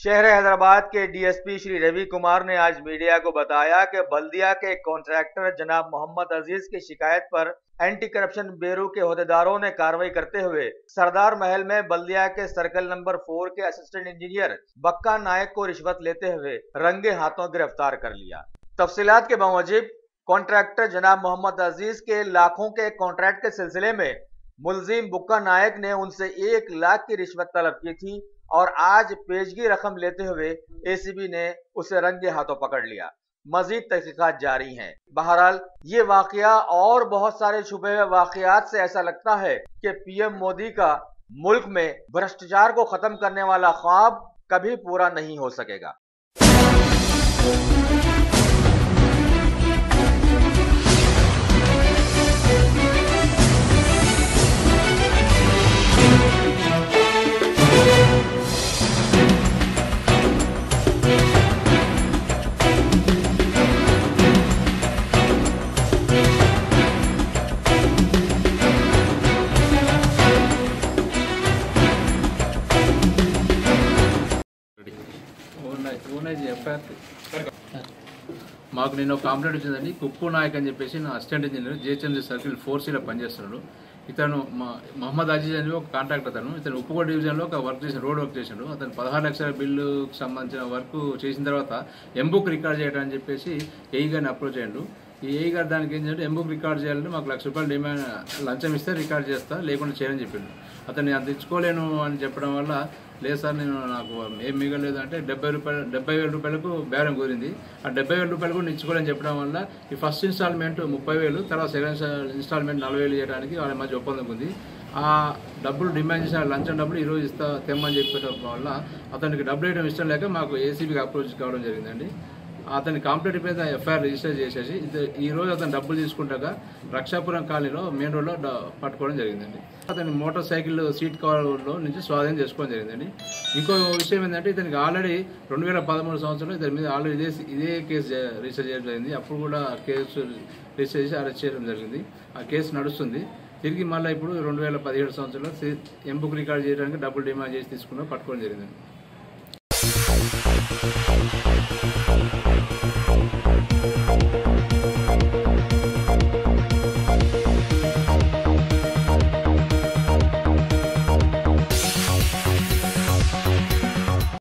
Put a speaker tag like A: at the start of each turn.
A: शहर हैदराबाद के डीएसपी श्री रवि कुमार ने आज मीडिया को बताया कि बल्दिया के कॉन्ट्रैक्टर जनाब मोहम्मद अज़ीज़ की शिकायत पर एंटी करप्शन ब्यूरो के अहदेदारों ने कार्रवाई करते हुए सरदार महल में बल्दिया के सर्कल नंबर फोर के असिस्टेंट इंजीनियर बक्का नायक को रिश्वत लेते हुए रंगे हाथों गिरफ़्तार कर लिया। तफसीलात के बावजूद कॉन्ट्रैक्टर जनाब मोहम्मद अज़ीज़ के लाखों के कॉन्ट्रैक्ट के सिलसिले में मुलजिम बुक्का नायक ने उनसे एक लाख की रिश्वत तलब की थी। और आज पेशगी रकम लेते हुए एसीबी ने उसे रंगे हाथों पकड़ लिया। मजीद तहकीकत जारी हैं। बहरहाल, ये वाकया और बहुत सारे छुपे हुए वाकयात से ऐसा लगता है कि पीएम मोदी का मुल्क में भ्रष्टाचार को खत्म करने वाला ख्वाब कभी पूरा नहीं हो सकेगा।
B: మాకు నేను ఒక కంప్లైంట్ వచ్చిందండి. కుప్పు నాయక్ అని చెప్పేసి నా assistant engineer GHMC circle four సీలో పనిచేస్తున్నాడు ఇతను మా మహమ్మద్ అజీజ్ అని ఒక కాంట్రాక్ట్ అతను ఇతను ఉప్పుకోట డివిజన్లో ఒక వర్క్ చేసిన రోడ్ వర్క్ చేసాడు అతను పదహారు లక్షల బిల్లుకు సంబంధించిన వర్క్ చేసిన తర్వాత ఎంబుక్ రికార్డ్ చేయడం అని చెప్పేసి ఏఈ గారిని అప్రోచ్ అయ్యాడు. ఈ ఏఈ గారు దానికి ఏం చేయండి ఎంబుక్ రికార్డ్ చేయాలంటే మాకు లక్ష రూపాయలు డిమాండ్ లంచం ఇస్తే రికార్డ్ చేస్తా లేకుండా చేయని చెప్పిండు. అతన్ని అందించుకోలేను అని చెప్పడం వల్ల లేదు సార్ నేను నాకు ఏం మిగలేదు అంటే డెబ్బై రూపాయలు డెబ్బై వేల రూపాయలకు బేరం కోరింది. ఆ డెబ్బై వేల రూపాయలు కూడా ఇచ్చుకోవాలని చెప్పడం వల్ల ఈ ఫస్ట్ ఇన్స్టాల్మెంట్ ముప్పై వేలు తర్వాత సెకండ్ ఇన్స్టాల్మెంట్ నలభై వేలు చేయడానికి వాళ్ళ మధ్య ఒప్పందం ఉంది. ఆ డబ్బులు డిమాండ్ చేసిన లంచం డబ్బులు ఈరోజు ఇస్తా తెమ్మని చెప్పేటప్పుడు వల్ల అతనికి డబ్బులు వేయడం ఇష్టం లేక మాకు ఏసీబీకి అప్రోచ్ కావడం జరిగిందండి. అతని కంప్లైంట్ మీద ఎఫ్ఐఆర్ రిజిస్టర్ చేసేసి ఈ రోజు అతను డబ్బులు తీసుకుంటాక రక్షాపురం కాలనీలో మెయిన్ రోడ్లో పట్టుకోవడం జరిగిందండి. అతని మోటార్ సైకిల్ సీట్ కవర్లో నుంచి స్వాధీనం చేసుకోవడం జరిగిందండి. ఇంకో విషయం ఏంటంటే ఇతనికి ఆల్రెడీ రెండు వేల పదమూడు సంవత్సరంలో ఇతని మీద ఆల్రెడీ ఇదే ఇదే కేసు రిజిస్టర్ చేయడం జరిగింది. అప్పుడు కూడా కేసు రిజిస్టర్ చేసి అరెస్ట్ చేయడం జరిగింది. ఆ కేసు నడుస్తుంది. తిరిగి మళ్ళీ ఇప్పుడు రెండు వేల పదిహేడు సంవత్సరంలో ఎంబుక్ రికార్డ్ చేయడానికి డబ్బులు డిమాండ్ చేసి తీసుకున్నా పట్టుకోవడం జరిగిందండి. Thank you.